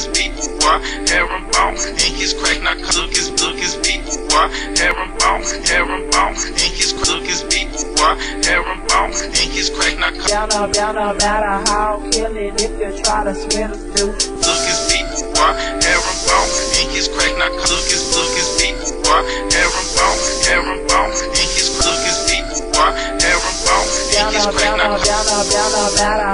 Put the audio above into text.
his people, boy. Harem bone, ink is crack, not cook his, look his people, boy. Harem bone, and bone, ink is look his people, boy. Harem bone, ink is crack, cook. Down up, down up, matter how killing if you try to spin us through. look his people, boy. Harem bone, ink is crack, not cook his, look his people, boy. Harem bone, and bone, ink is look his people, boy. Harem bone, Down ink is up, crack, down now up, down up, down up, matter